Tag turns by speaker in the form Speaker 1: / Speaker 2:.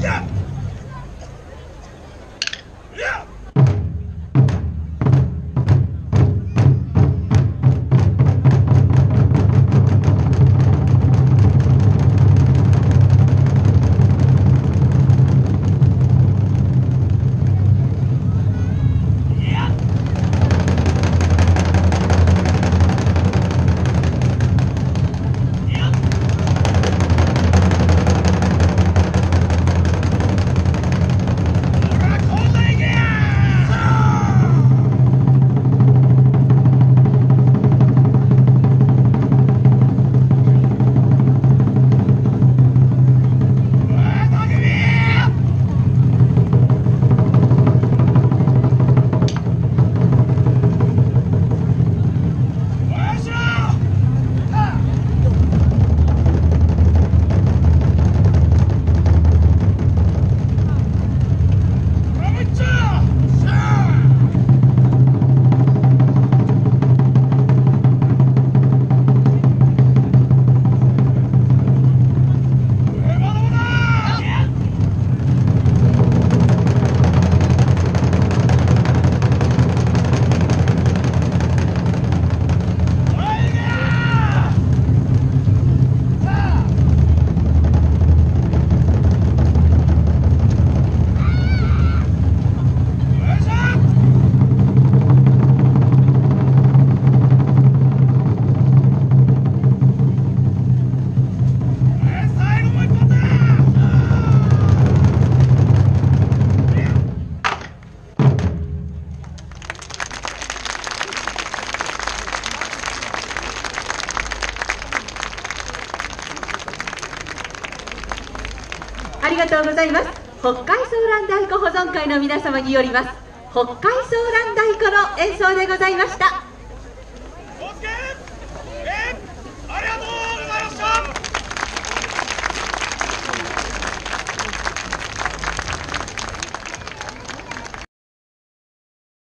Speaker 1: Yeah! ありがとうございます。北海ソーラン太鼓保存会の皆様によります。北海ソーラン太鼓の演奏でございました。